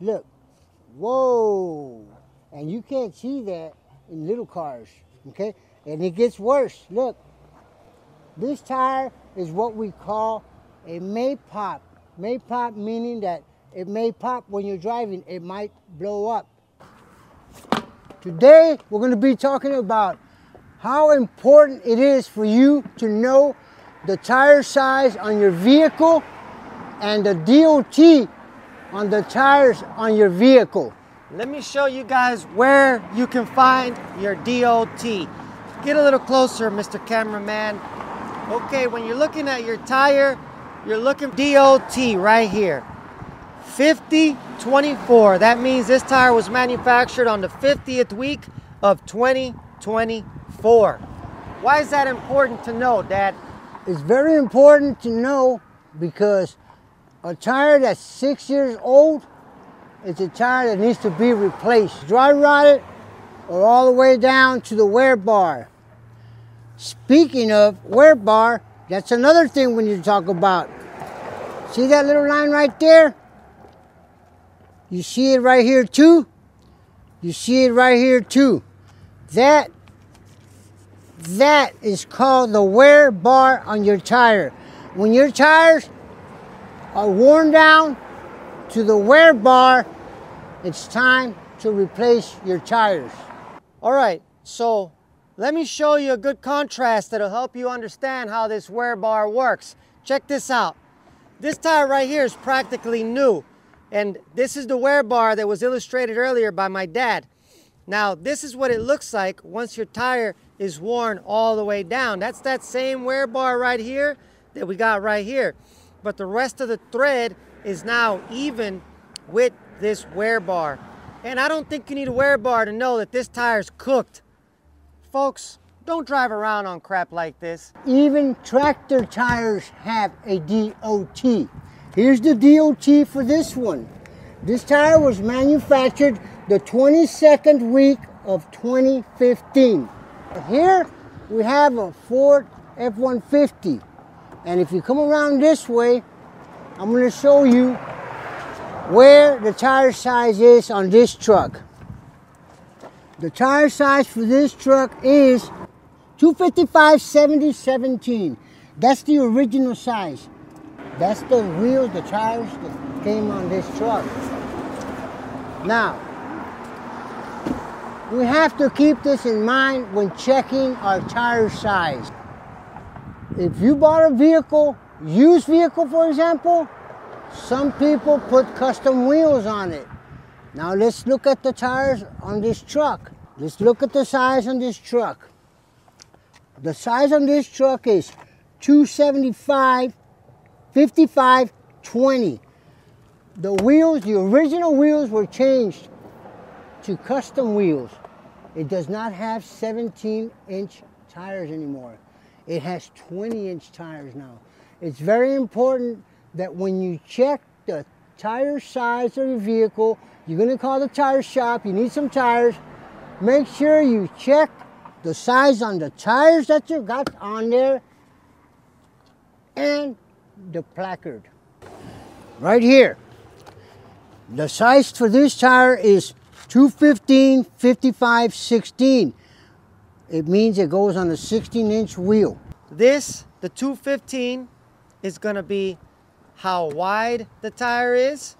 Look, whoa. And you can't see that in little cars, okay? And it gets worse. Look, this tire is what we call a may pop. May pop meaning that it may pop when you're driving, it might blow up. Today, we're going to be talking about how important it is for you to know the tire size on your vehicle and the DOT on the tires on your vehicle. Let me show you guys where you can find your DOT. Get a little closer, Mr. Cameraman. Okay, when you're looking at your tire, you're looking DOT right here. 5024. That means this tire was manufactured on the 50th week of 2024. Why is that important to know, Dad? It's very important to know because a tire that's six years old is a tire that needs to be replaced. Dry rotted or all the way down to the wear bar. Speaking of wear bar, that's another thing when you talk about. See that little line right there? You see it right here too? You see it right here too. That that is called the wear bar on your tire. When your tires are worn down to the wear bar, it's time to replace your tires. All right, so let me show you a good contrast that'll help you understand how this wear bar works. Check this out. This tire right here is practically new. And this is the wear bar that was illustrated earlier by my dad. Now, this is what it looks like once your tire is worn all the way down. That's that same wear bar right here that we got right here but the rest of the thread is now even with this wear bar. And I don't think you need a wear bar to know that this tire's cooked. Folks, don't drive around on crap like this. Even tractor tires have a DOT. Here's the DOT for this one. This tire was manufactured the 22nd week of 2015. Here we have a Ford F-150. And if you come around this way, I'm going to show you where the tire size is on this truck. The tire size for this truck is 255 70 17. That's the original size. That's the wheels, the tires that came on this truck. Now, we have to keep this in mind when checking our tire size if you bought a vehicle, used vehicle for example, some people put custom wheels on it. Now let's look at the tires on this truck. Let's look at the size on this truck. The size on this truck is 275, 55, 20. The wheels, the original wheels were changed to custom wheels. It does not have 17 inch tires anymore. It has 20 inch tires now. It's very important that when you check the tire size of your vehicle, you're gonna call the tire shop, you need some tires, make sure you check the size on the tires that you got on there and the placard. Right here. The size for this tire is 215 55 16. It means it goes on a 16 inch wheel. This, the 215, is gonna be how wide the tire is.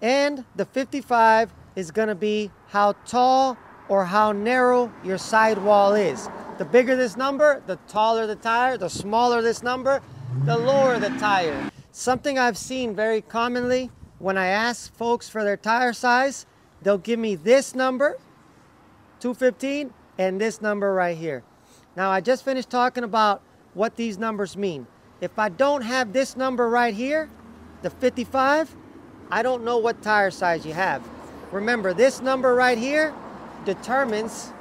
And the 55 is gonna be how tall or how narrow your sidewall is. The bigger this number, the taller the tire. The smaller this number, the lower the tire. Something I've seen very commonly when I ask folks for their tire size, they'll give me this number, 215, and this number right here. Now, I just finished talking about what these numbers mean. If I don't have this number right here, the 55, I don't know what tire size you have. Remember, this number right here determines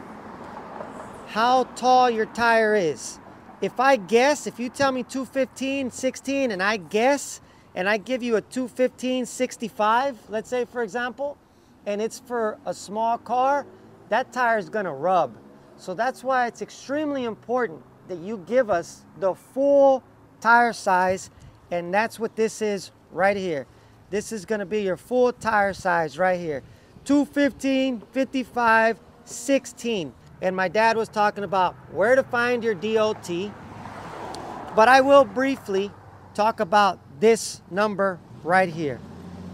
how tall your tire is. If I guess, if you tell me 215, 16, and I guess, and I give you a 215, 65, let's say for example, and it's for a small car, that tire is gonna rub. So that's why it's extremely important that you give us the full tire size, and that's what this is right here. this is gonna be your full tire size right here. 215, 55, 16. And my dad was talking about where to find your DOT. But I will briefly talk about this number right here.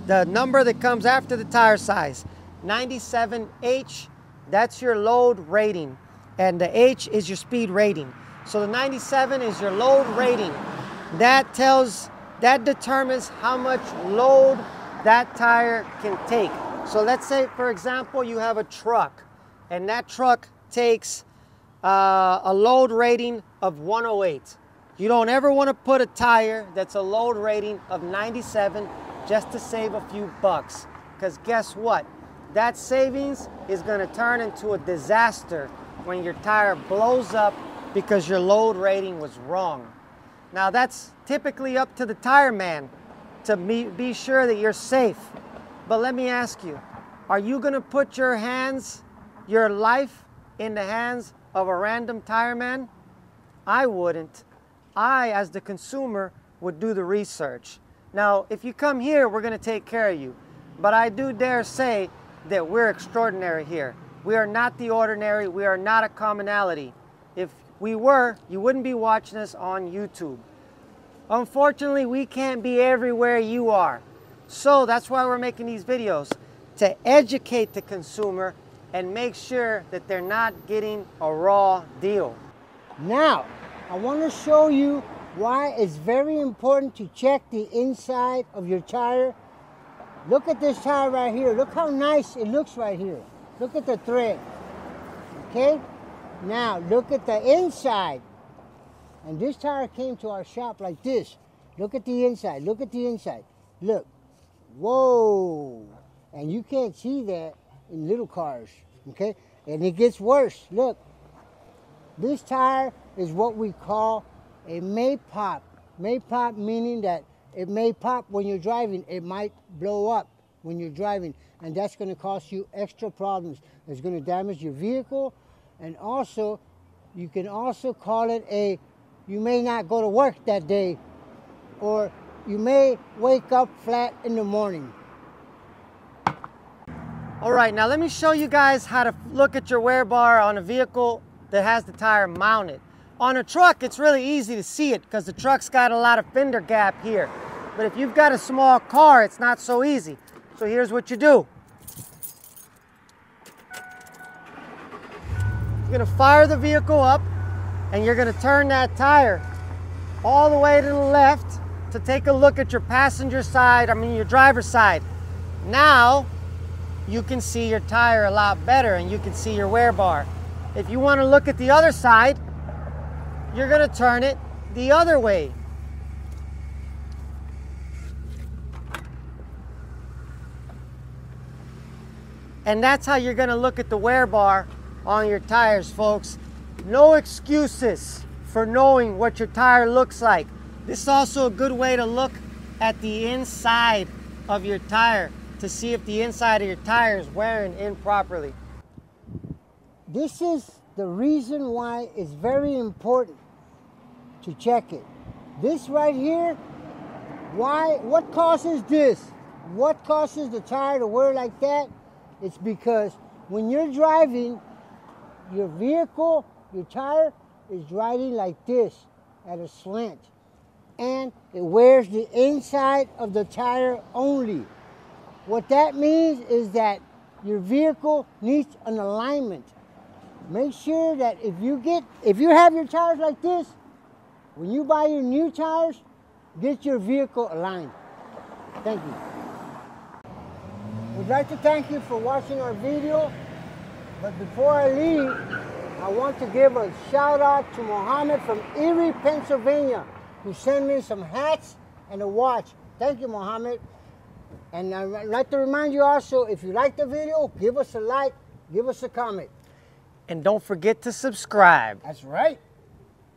The number that comes after the tire size, 97H, that's your load rating. And the H is your speed rating. So the 97 is your load rating. That tells, that determines how much load that tire can take. So let's say, for example, you have a truck and that truck takes uh, a load rating of 108. You don't ever want to put a tire that's a load rating of 97 just to save a few bucks. Because guess what? That savings is going to turn into a disaster when your tire blows up because your load rating was wrong. Now that's typically up to the tire man to be, sure that you're safe. But let me ask you, are you gonna put your hands, your life in the hands of a random tire man? I wouldn't. I, as the consumer, would do the research. Now, if you come here, we're gonna take care of you. But I do dare say that we're extraordinary here. We are not the ordinary, we are not a commonality. If we were, you wouldn't be watching us on YouTube. Unfortunately, we can't be everywhere you are. So that's why we're making these videos, to educate the consumer and make sure that they're not getting a raw deal. Now, I want to show you why it's very important to check the inside of your tire. Look at this tire right here. Look how nice it looks right here. Look at the thread. Okay? Now, look at the inside. And this tire came to our shop like this. Look at the inside. Look at the inside. Look. Whoa. And you can't see that in little cars. Okay? And it gets worse. Look. This tire is what we call a may pop. May pop meaning that it may pop when you're driving. It might blow up when you're driving. And that's going to cause you extra problems. It's going to damage your vehicle. And also, you can also call it a you may not go to work that day, or you may wake up flat in the morning. All right, now let me show you guys how to look at your wear bar on a vehicle that has the tire mounted. On a truck, it's really easy to see it because the truck's got a lot of fender gap here. But if you've got a small car, it's not so easy. So here's what you do. You're gonna fire the vehicle up and you're gonna turn that tire all the way to the left to take a look at your passenger side, I mean your driver's side. Now, you can see your tire a lot better and you can see your wear bar. If you wanna look at the other side, you're gonna turn it the other way. And that's how you're gonna look at the wear bar on your tires, folks. No excuses for knowing what your tire looks like. This is also a good way to look at the inside of your tire to see if the inside of your tire is wearing improperly. This is the reason why it's very important to check it. This right here, why, what causes this? What causes the tire to wear like that? It's because when you're driving, your vehicle, your tire is riding like this at a slant. And it wears the inside of the tire only. What that means is that your vehicle needs an alignment. Make sure that if you get, if you have your tires like this, when you buy your new tires, get your vehicle aligned. Thank you. We'd like to thank you for watching our video. But before I leave, I want to give a shout out to Mohammed from Erie, Pennsylvania, who sent me some hats and a watch. Thank you, Mohammed. And I'd like to remind you also, if you like the video, give us a like, give us a comment. And don't forget to subscribe. That's right.